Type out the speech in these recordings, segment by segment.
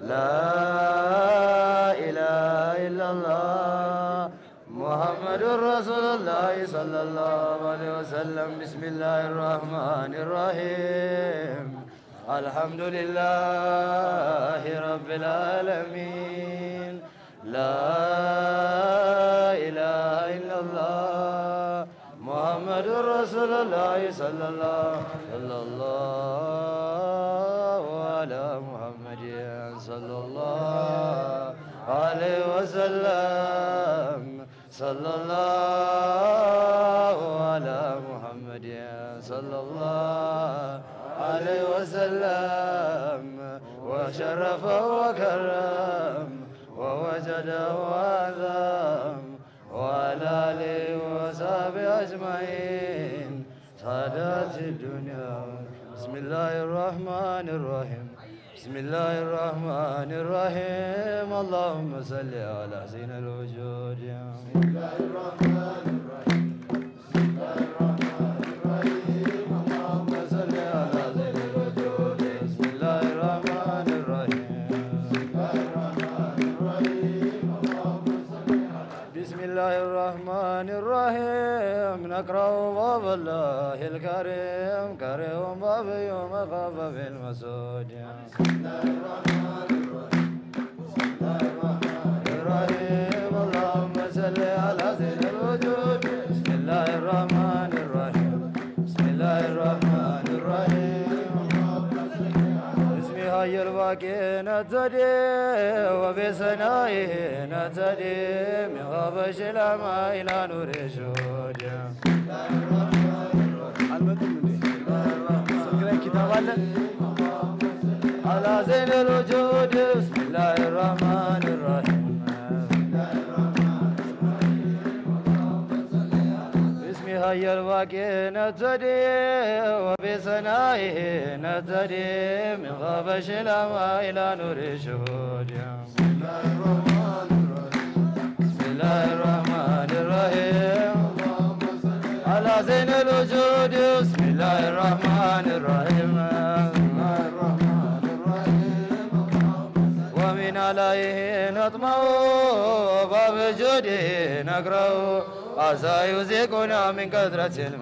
لا إله إلا الله محمد رسول الله صلى الله عليه وسلم. بسم الله الرحمن الرحيم. الحمد لله رب العالمين. لا إله إلا الله محمد رسول الله صلى الله صلى الله صلى الله عليه وسلم. صلى الله على محمد صلى الله عليه وسلم. وشرف وكرم ووجده وعظم وعلى آله وصحبه أجمعين. سادات الدنيا. بسم الله الرحمن الرحيم. بسم الله الرحمن الرحيم. اللهم صل على سيدنا الوجود. يا اللهم نكره وبالله الكريم كريم بابي ومخفف المسوج بسم الله الرحمن الرحيم بسم الله الرحمن الرحيم اللهم صل على سيد الوجود. بسم الله الرحمن الرحيم. بسم الله الرحمن حي الباقي نتدي وبسناي نتدي من غبش لما إلى نور شهود على زين الوجود بسم الله الرحمن الرحيم. بسم هيا الواقي نتدي ሰናይህ ነተዲም ይኸበሽላማ ኢላ ኑሪ ነጥመው ባብጁድ ነግረው አሳዩ ዜቁና ሚን ከትረትን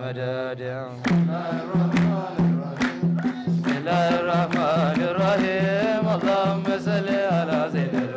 الله الرحمن الرحيم اللهم صل على زين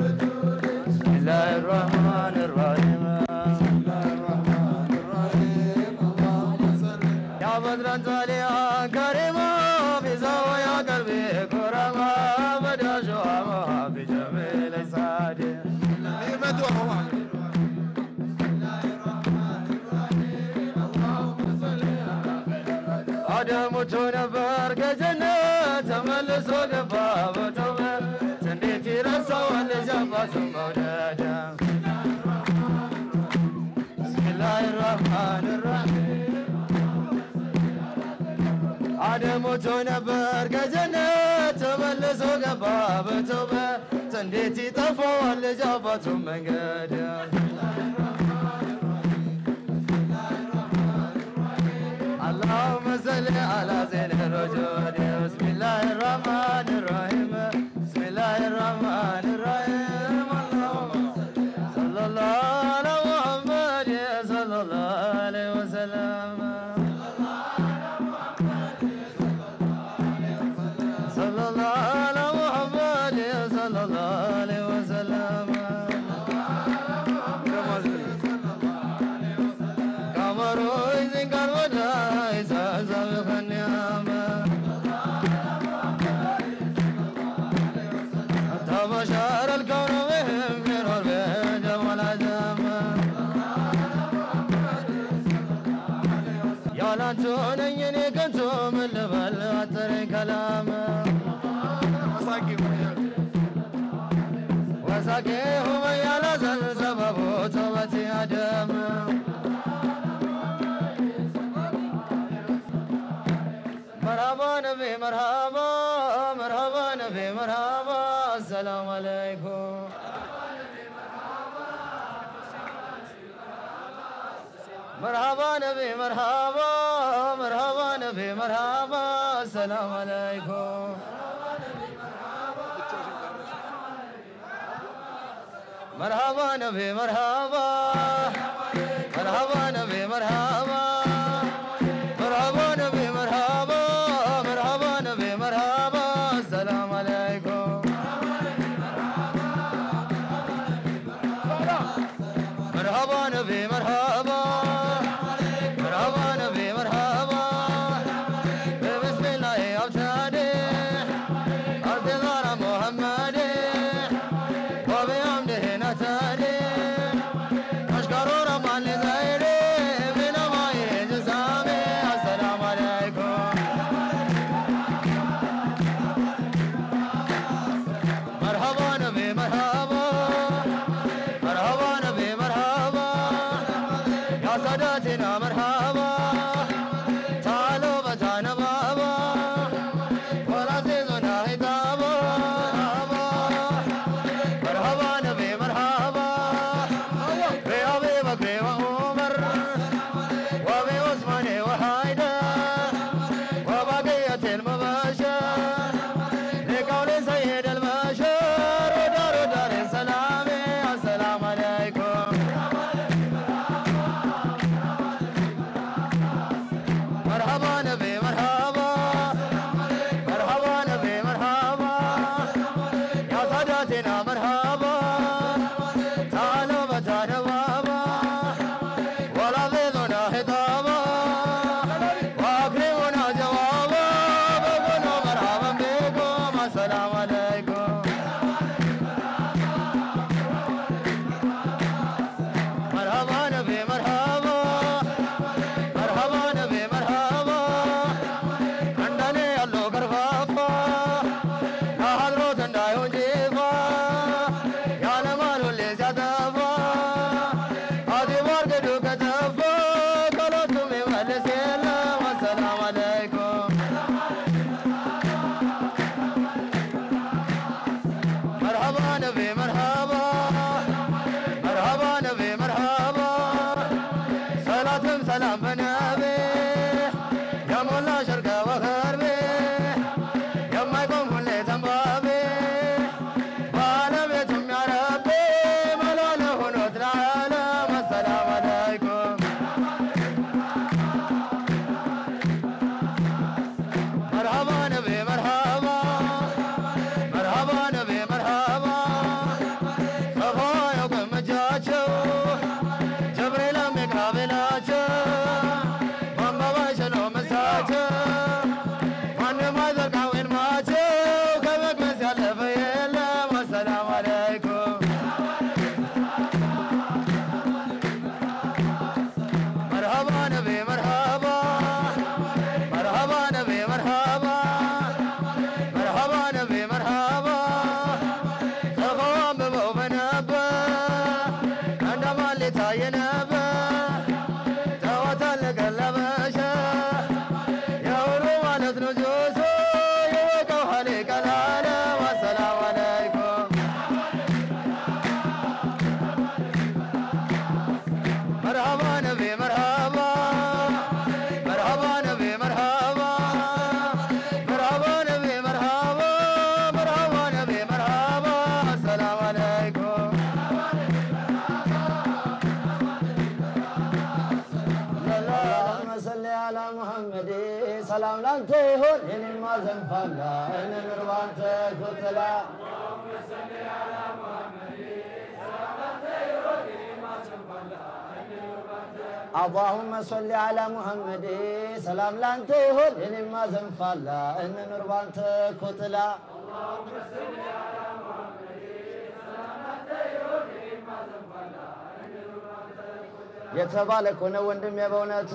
አደሞቶ ነበር ከጀነት ተመልሶ ገባ በተውበት እንዴት ይጠፋዋል ልጅ አባቱን መንገድ اللهم صل على زين الوجود بسم الله الرحمن الرحيم بسم الله الرحمن السلام عليكم. مرحبا نبي مرحبا. مرحبا نبي مرحبا. ሰላም ላንተ ይሁን የኔማ ዘንፋላ እኔ ምርባንተ ኩትላ አላሁመ ሶሊ አላ ሙሐመድ ሰላም ላንተ ይሁን የኔማ ዘንፋላ እነ ኑር ባንተ ኮትላ አላሁመ ሶሊ አላ የተባለ ከሆነ ወንድሜ በእውነቱ።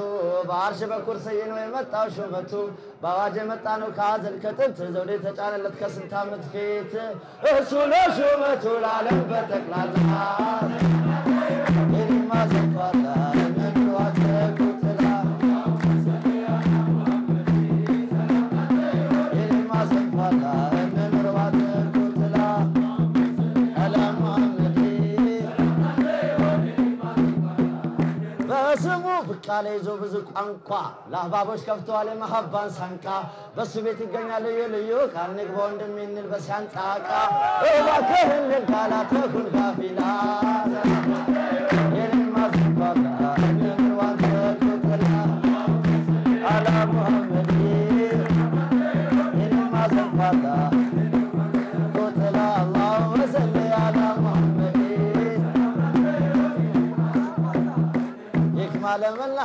በአርሽ በኩር ሰይን ወይ መጣው ሹመቱ። በአዋጅ የመጣ ነው ከሀዘን ከጥንት ዘውዴ ተጫነለት ከስንት ዓመት ፊት። እሱ ነው ሹመቱ ለዓለም በጠቅላላ። የኔማ ዘንኳላ ሻለ ይዞ ብዙ ቋንቋ ለአህባቦች ከፍተዋል። የመሀባን ሳንቃ በሱ ቤት ይገኛል። ልዩ ልዩ ካልንግባ ወንድሜ እንል በሲያንጣቃ እባክህን ልጋላ ተኩንጋ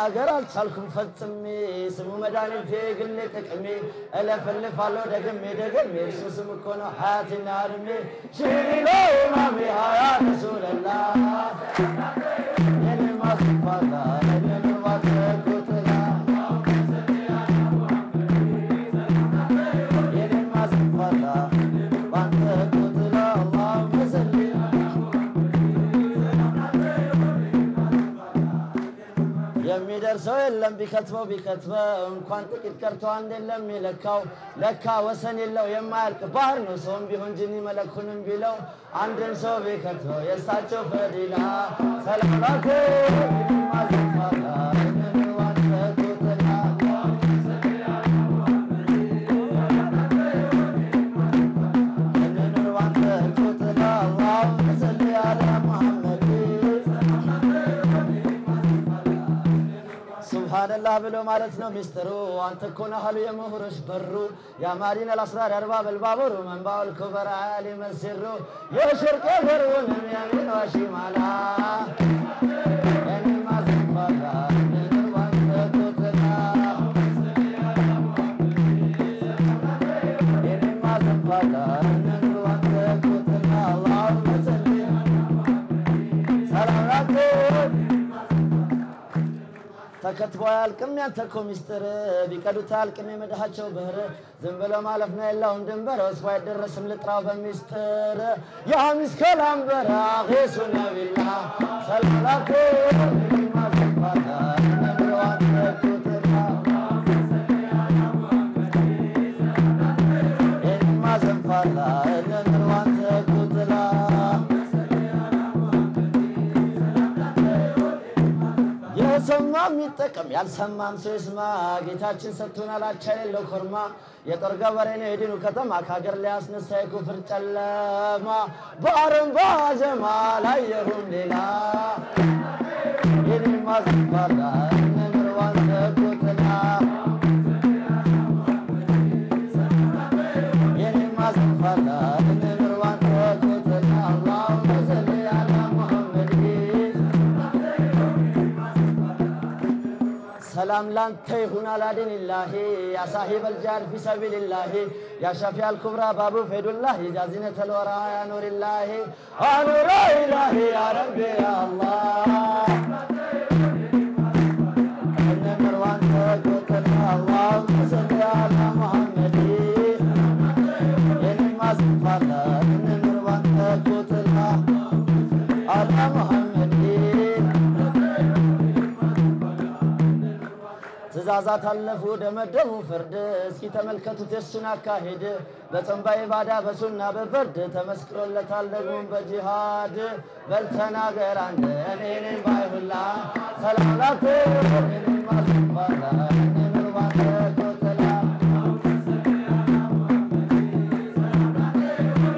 ለመናገር አልቻልኩም ፈጽሜ። ስሙ መድኃኒቴ ግሌ ጥቅሜ። እለፈልፋለሁ ደግሜ ደግሜ። እሱ ስም እኮ ነው ሀያቴና እድሜ። ሽሪሎ ማሜ ሀያ ረሱለላ የኔ ማስፋላ የሚደርሰው የለም ቢከትበው ቢከትበው እንኳን ጥቂት ቀርቶ አንድ የለም የለካው ለካ ወሰን የለው የማያልቅ ባህር ነው ሰውም ቢሆን ጅኒ መለኩንም ቢለው አንድም ሰው ቢከትበው የእሳቸው ፈዲላ ሰላላቱ ማዘፋላ ሱብሃነላህ ብሎ ማለት ነው ሚስጥሩ። አንተ እኮ ነህ አሉ የምሁሮች በሩ። የአማሪን አልአስራር አርባብ አልባቡሩ መንባኡል ኩበራ አሊ መስሩ የሽርቅ የፈርውንም የሚን ዋሺማላ ተከትቦ አያልቅም። ያንተ እኮ ሚስጥር ቢቀዱት አያልቅም። የመድሃቸው ብህር ዝም ብሎ ማለፍ ነው የለውም። ድንበር ወስፎ አይደረስም ልጥራው በሚስጥር። የአሚስ ከላምበር አኼሱ ነቢላ የሚጠቀም ያልሰማም ሰው ይስማ። ጌታችን ሰጥቶናል አቻ የሌለው ኮርማ። የጦር ገበሬ ነው የዲኑ ከተማ ከሀገር ላይ ያስነሳ የኩፍር ጨለማ። በአረም በጀማ ላየሁም ሌላ የኔ ማዝባላ الأملام تيخنا لدين الله يا صاحب الجار في سبيل الله يا شفيع الكبرى باب فيد الله يا زينة الورى يا نور الله نور الله يا ربي يا الله. اللهم صل على محمد. ትእዛዛት አለፉ። ደመደሙ ፍርድ። እስኪ ተመልከቱት የሱን አካሄድ። በጾም በኢባዳ በሱና በፍርድ ተመስክሮለታል። ደግሞም በጂሃድ በልተናገር አንድ እኔ ነኝ ባይሁላ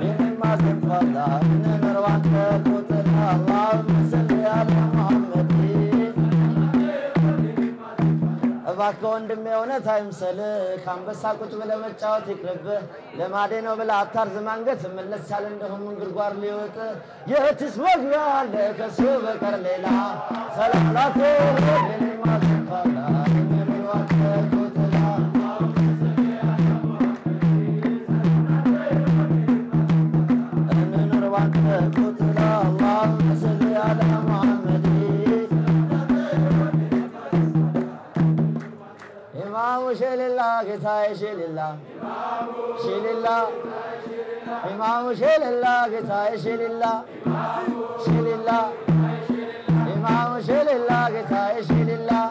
እኔ ማዝፋላ እኔ እባክህ ወንድሜ እውነት አይምሰል ከአንበሳ ቁጭ ብለህ ይቅርብህ። ልማዴ ነው ብለህ አታርዝም አንገት መለስ ያለ እንደሁም ጉድጓድ ሊወጥ የትስ መግቢያ አለ ከሱ በቀር ሌላ ሰላላቱ ማስፋላ Imam shililla shililla imamu shililla gisai shililla shililla Imam shililla Imam shililla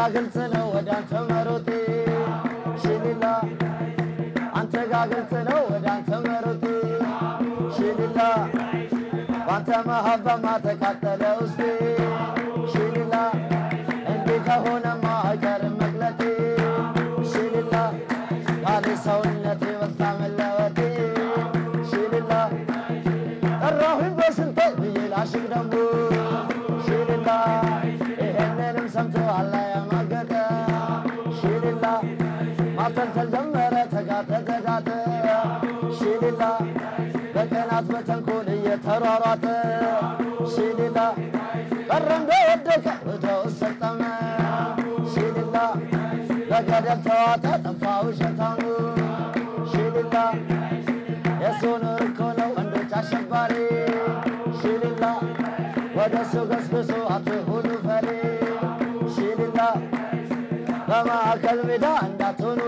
ጋ ግልጽ ነው ወደ አንተ መሮጤ። ሽሊላ አንተ ጋ ግልጽ ነው ወደ አንተ መሮጤ። ሽሊላ በአንተ መሀባማ ተቃጠለ ውስጤ በተንኮል እየተሯሯጠ ሽልላ ቀረ እንደወደቀ ወደው ሰጠመ ሽልላ በገደል ተዋጠ ጠፋ ውሸታሙ ሽልላ የሱን እኮ ነው ወንዶች አሸባሪ ሽልላ ወደ እሱ ገስግሶ አትሁኑ ፈሪ ሽልላ በማዕከል ሜዳ እንዳትሆኑ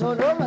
no, no.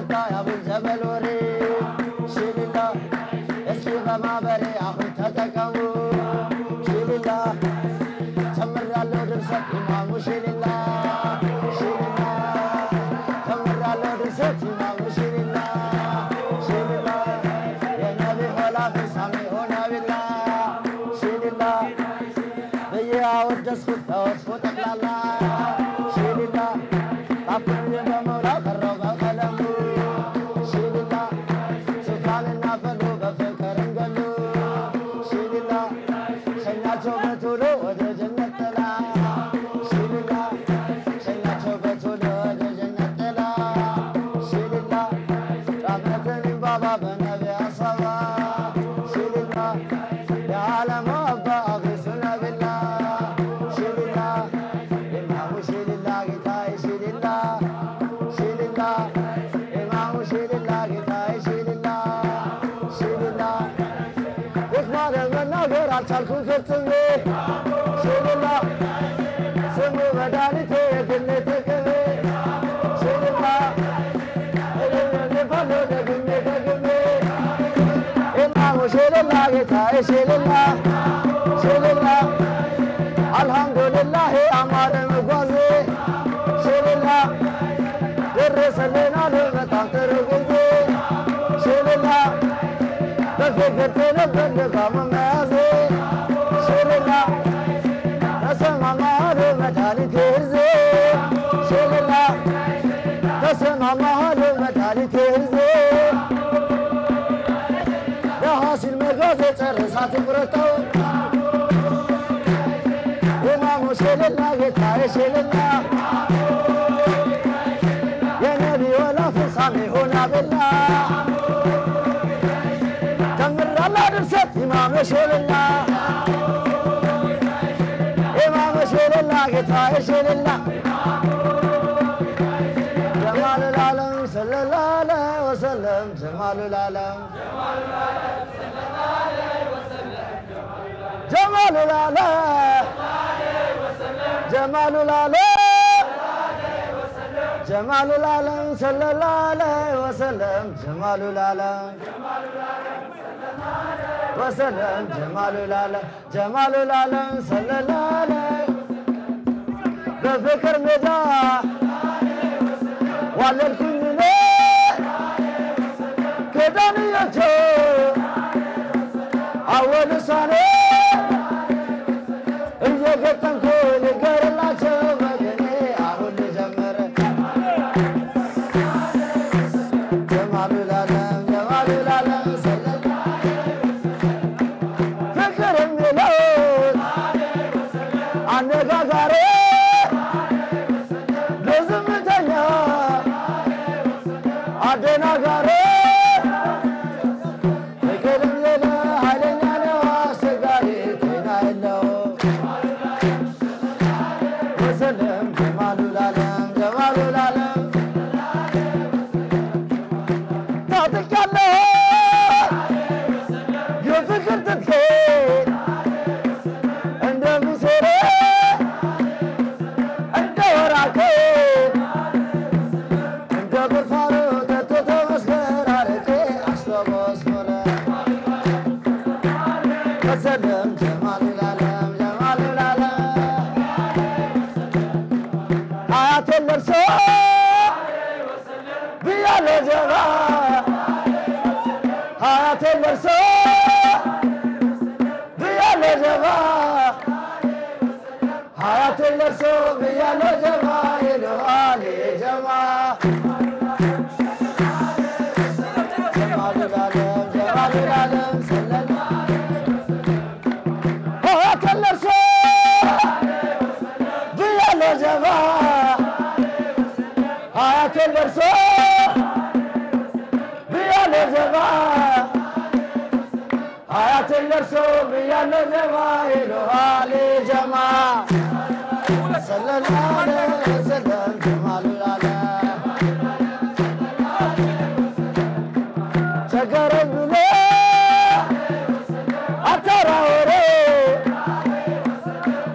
አልቻልኩም ፈጽሜ ሽልላ ስሙ መድኃኒቴ የግሌ ጥቅሜ ሽልላ እልልፋለ ደግሜ ደግሜ ኢማሙ ሽልላ ጌታዬ ሽልላ ሽልላ አልሐምዱሊላህ አማረ መጓዜ ሽልላ ደረሰልናል በጣም ጥሩ ጊዜ ሽልላ ተሰማማሉ መድኃኒቴ እርዜ ለሐሲል መጋዜ ጀማሉል ዓለም ጀማሉል ዓለም ጀማሉል ዓለም ሰለላሁ ዐለይሂ ወሰለም ጀማሉል ዓለም ወሰለም ጀማሉል ዓለም ጀማሉል ዓለም ሰለላሁ ዐለይሂ በፍቅር ሜዳ ዋለልኩኝ ከዳንያቸው አወል ሳኔ እየገጠንኩ wadank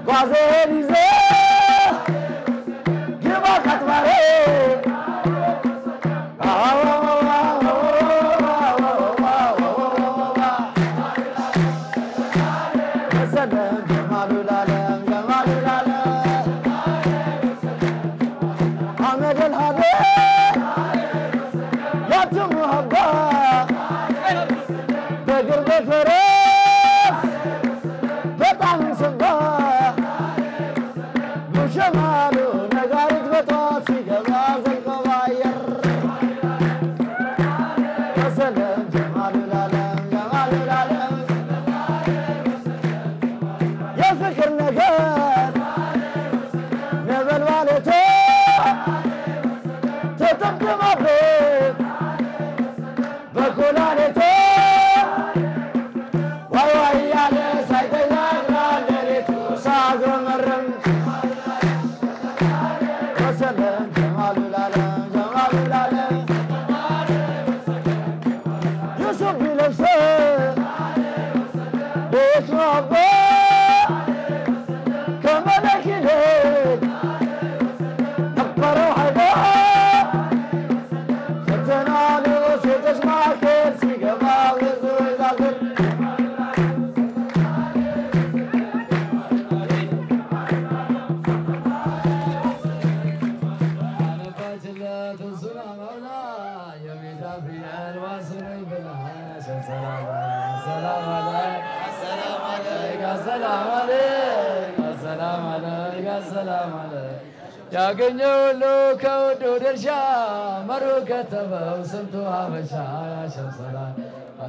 Mas eles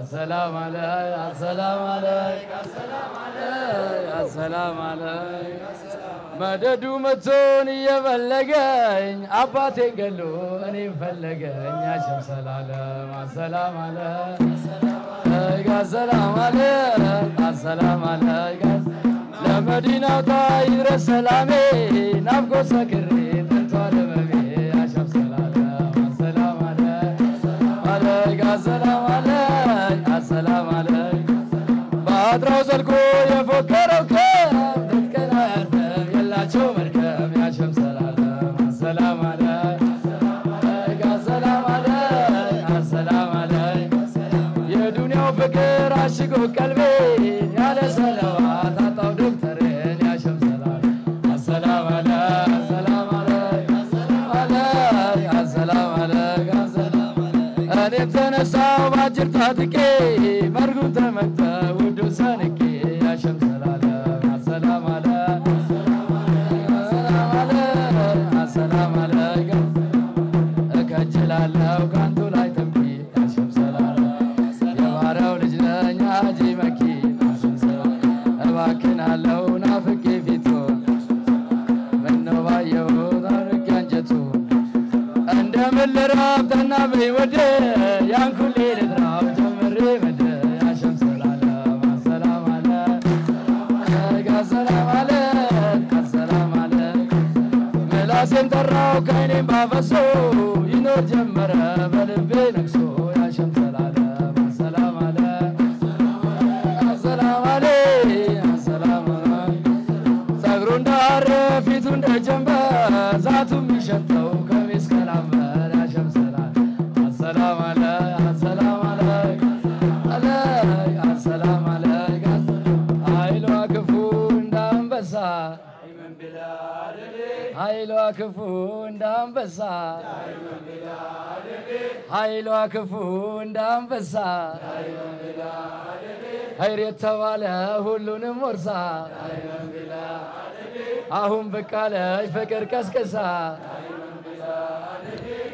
السلام عليك السلام عليك السلام عليك መደዱ መቶን እየፈለገኝ አባቴ ገሎ እኔም ፈለገኝ። አሸም ሰላለም አሰላም አለይክ አሰላም አለይክ አሰላም አለይክ ለመዲናው ታይ ሰላሜ ናፍቆ ሰክሬ ክፉ እንደ አንበሳ ኃይሏ ክፉ እንደ አንበሳ የተባለ ሁሉንም ወርሳ አሁን ብቅ አለች ፍቅር ቀስቅሳ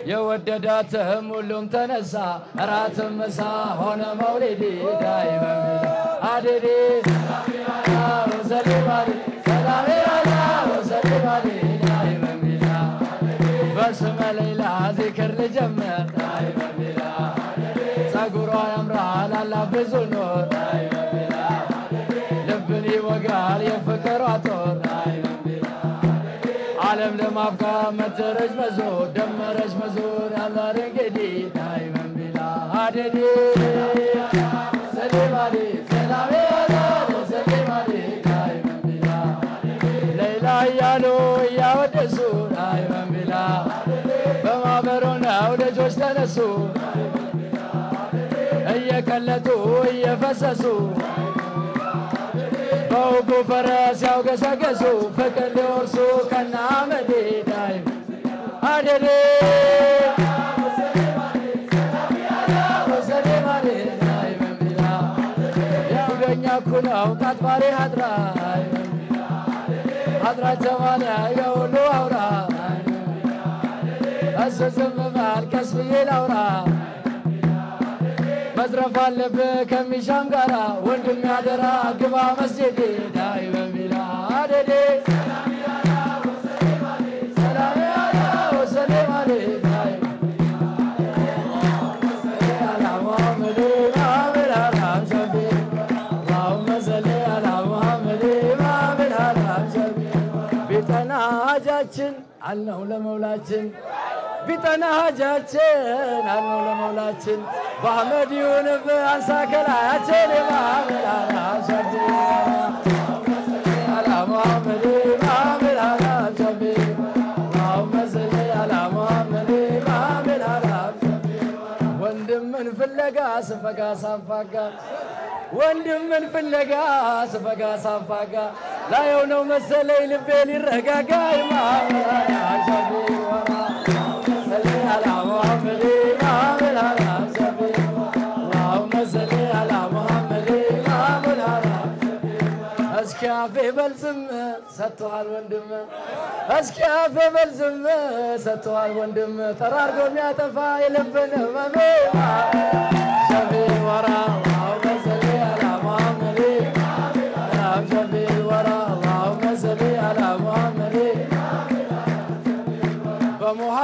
የወደዳትም ሁሉም ተነሳ እራትም ምሳ ሆነ መውሊድ ዳይ በሚል አደዴ ወሰሊማሌ ሰላሜ በሚላ በስመ ሌላ ዚክር ልጀምር። ጸጉሯ ያምራል አላት ብዙ ኖር። ልብን ይወጋል የፍቅሯ ጦር። ዓለም ለማብቃት መተረች መዞር ደመረች መዞር ያሏት እንግዲህ። ዳይ በሚላ እየቀለጡ እየፈሰሱ በውቡ ፈረስ ያውገሰገሱ ፍቅር ሊወርሱ ከነ አመዴ ዳይ የአውደኛ ኩነው ቃጥባሬ ሀድራ ሀድራ የሁሉ አውራ እሱ ዝም በል ቀስ ብዬ ላውራ መዝረፍ አለብህ ከሚሻም ጋራ ወንድም ያደራ ግባ መስጀድ ዳይ በሚላ አደዴ ሰላም ያላ አልነው ለመውላችን ቢጠና ሀጃችን አልነው ለመውላችን በአህመድ ይሁንብህ አንሳ ከላያችን አላ አላ አላ አላ አላ ሸፊ ወንድምን ፍለጋ ስፈጋ ሳፋጋ ወንድምን ፍለጋ ስፈጋ ሳፋጋ ላየው ነው መሰለኝ ልቤ ሊረጋጋ ይማመድ ወራ አፌ በልዝም ሰጥቶሃል ወንድም እስኪ አፌ በልዝም ሰጥቶሃል ወንድም ጠራርጎ የሚያጠፋ የልብን ህመም ሸፊ ወራ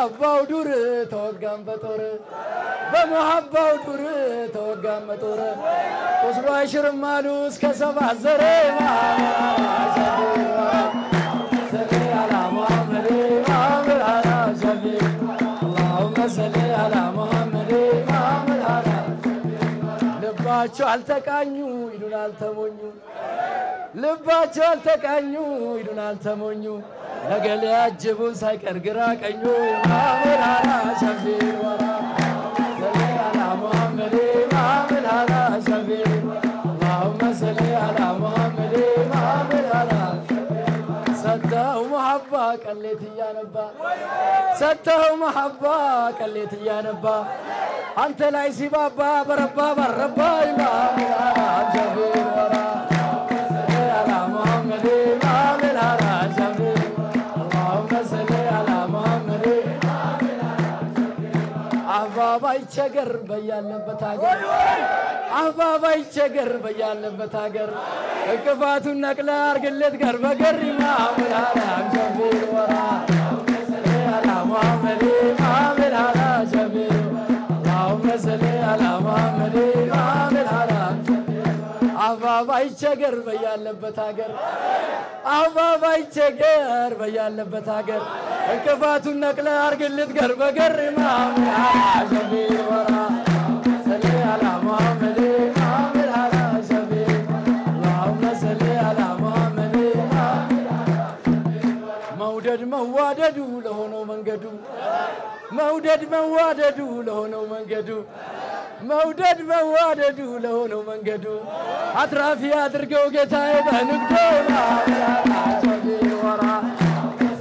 በሙሐባው ዱር ተወጋን በጦር በሙሐባው ዱር ተወጋን በጦር። ቁስሉ አይሽርም አሉ እስከ ሰባት አላ ልባቸው አልተቃኙ ይሉን አልተሞኙ። ልባቸው አልተቃኙ ይሉን አልተሞኙ ነገ ሊያጅቡን ሳይቀር ግራ ቀኙ ማመድ አላ ሸፊ ወራ ቀሌት እያነባ ሰተው መሐባ ቀሌት እያነባ አንተ ላይ ሲባባ በረባ በረባ ኢማም ሸፊ ወራ አህባባ ይቸገር በያለበት ሀገር አህባባ ይቸገር በያለበት ሀገር እንቅፋቱን ነቅለ አርግለት በገር ኢማሙል አላም ሸፊ ወራ ሰሊ አላ ሙሐመድ አህባባ ይቸገር በያለበት ሀገር። አህባባ ይቸገር በያለበት ሀገር። እንቅፋቱን ነቅለ አርግልት ገር በገር ሙሐመድ መውደድ መዋደዱ ለሆነው መንገዱ መውደድ መዋደዱ ለሆነው መንገዱ መውደድ መዋደዱ ለሆነው መንገዱ አትራፊ አድርገው ጌታዬ በንግዶ ወራ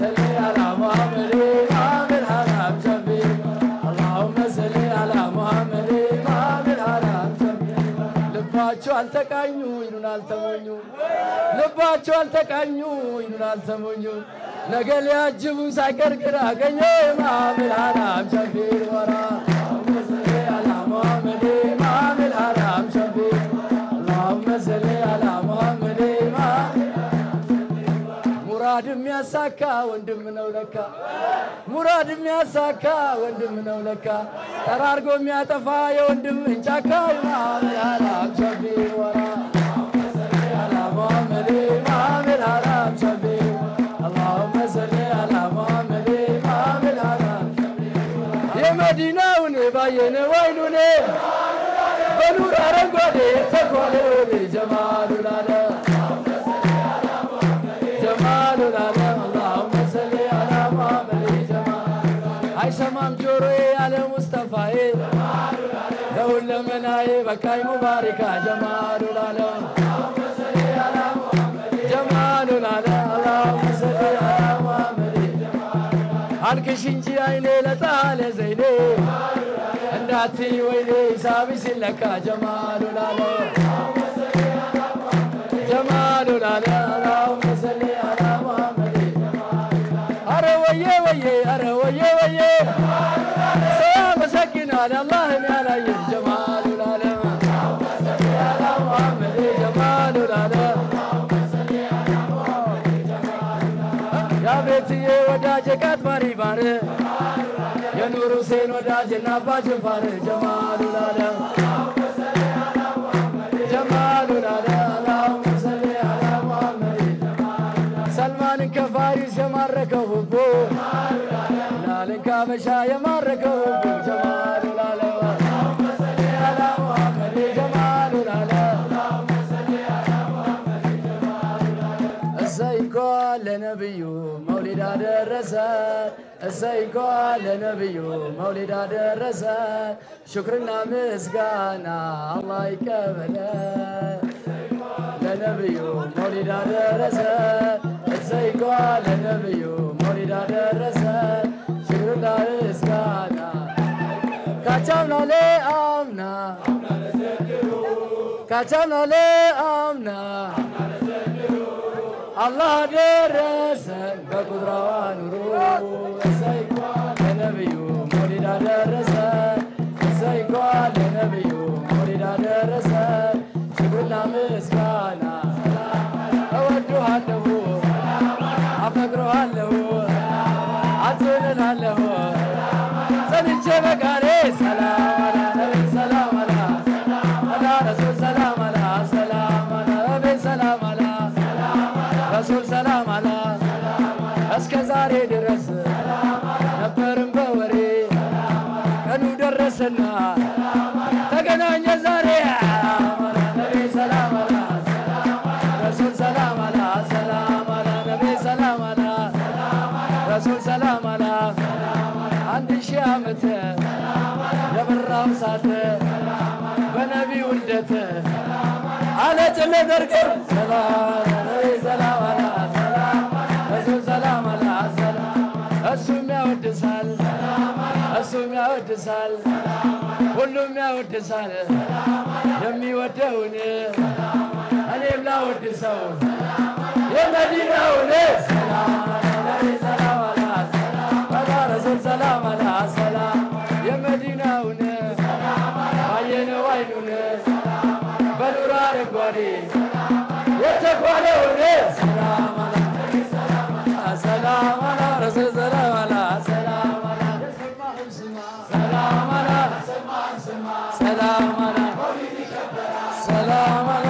ሰሌ አላ ሙሐመድ ልባቸው አልተቃኙ ይሉን አልተሞኙ ልባቸው አልተቃኙ ይሉን አልተሞኙ ነገ ሊያጅቡን ሳይቀር ግራ ገኘ ማሚን ወራ ሙራድ የሚያሳካ ወንድም ነው ለካ። ሙራድ የሚያሳካ ወንድም ነው ለካ። ጠራርጎ የሚያጠፋ የወንድም ጫካ ማመድ ሐራም ሸፊር ወራ። አላ عين ويلنا بنور أرنقوني تقوالي ولي جمال لنا جمال لنا اللهم صل على محمد جمال عيشة ممجوري على مصطفى. جمال لنا لو لمن هاي بكاي مباركة جمال لنا አልክሽ እንጂ አይኔ ለጣለ ዘይኔ። እንዳትይ ወይኔ ሂሳቢ ሲለካ ጀማሉ ላለ። ጀማሉ ላለ አላሁመ ሰሊ አላ ሙሐመድ አረ ወየ ወየ አረ ወየ ወየ። ሰው ያመሰግናል አላህን ባር የኑር ሁሴን ወዳጅ እና አባ ጅፋር ጀማሉ ላለ ጀማሉ ላለ ሰልማንን ከፋሪስ የማረከው ህቦ ላልን ካበሻ የማረከው ለነብዩ መውሊድ አደረሰ። እሰይ እንኳን ለነብዩ መውሊድ አደረሰ። ሽክርና ምስጋና አላህ ይቀበለ። ለነብዩ መውሊድ አደረሰ። እሰይ እንኳን ለነብዩ መውሊድ አደረሰ። ሽክርና ምስጋና ካቻምና ለአምና ካቻምና ለአምና አላህ ደረሰን በቁድራዋ ኑሩ እሰይኳ ለነቢዩ ሞሊዳ ደረሰን እሰይኳ ለነቢዩ ሞሊዳ ደረሰን ሽጉላ ምስጋና እወድሃለሁ አፈቅረሃለሁ አጽንናለሁ። ደረሰና ተገናኘ ዛሬ። ሰላም አላ ረሱል ሰላም አላ አንድ ሺህ ዓመት የበራው ሳት በነቢ ውልደት አለጭለ ደርገር ሰላም ነቢ ሰላም አላ ሰላም አላ ሰላም እሱም ያወድሳል እሱም ያወድሳል ሁሉም ያወድሳል። የሚወደውን እኔም ላወድሰው የመዲናውን ሰላም ሰላም አላ አላ ረሱል ሰላም አላ ሰላም የመዲናውን ባየነው አይኑን በኑር አረንጓዴ የተኳለውን ሰላም አላ ሰላም አላ ረሱል سلام سلام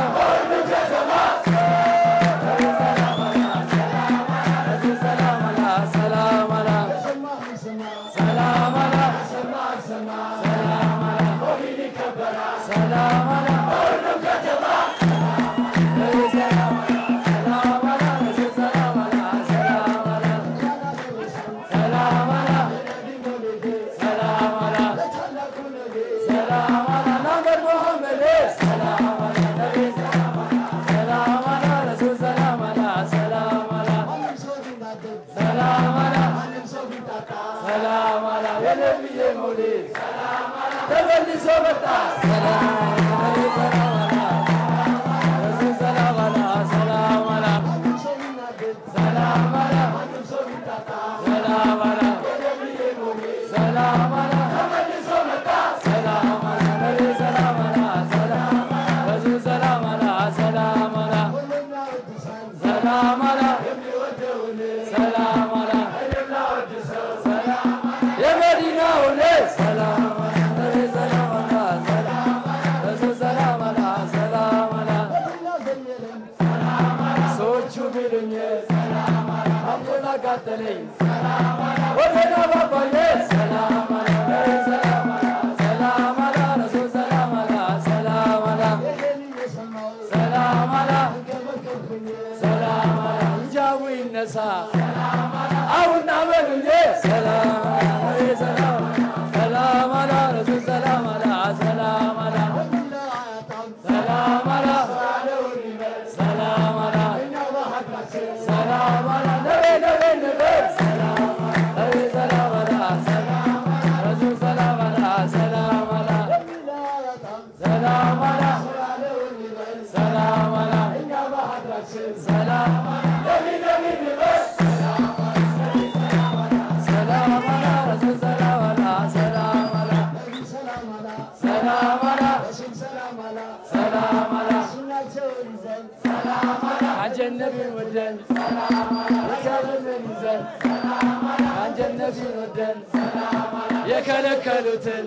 ከለከሉትን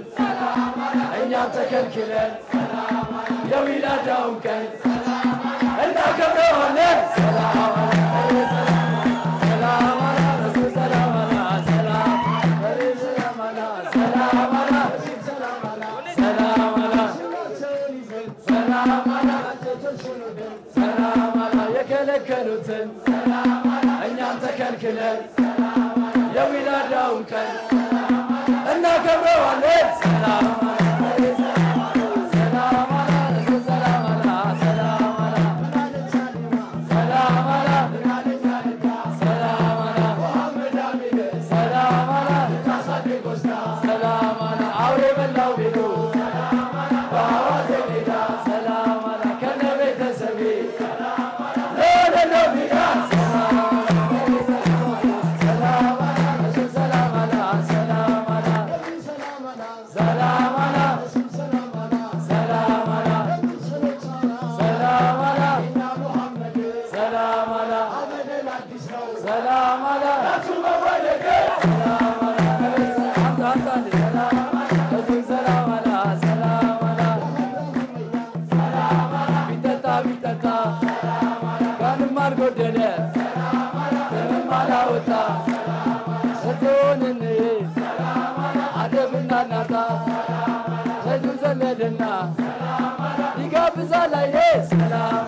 እኛም ተከልክለን የዊላዳውን ቀን እናከብረዋለን። የከለከሉትን እኛም ተከልክለን የዊላዳውን ቀን Fortaleza! አረደና ይጋብዛል አይኔ። ሰላም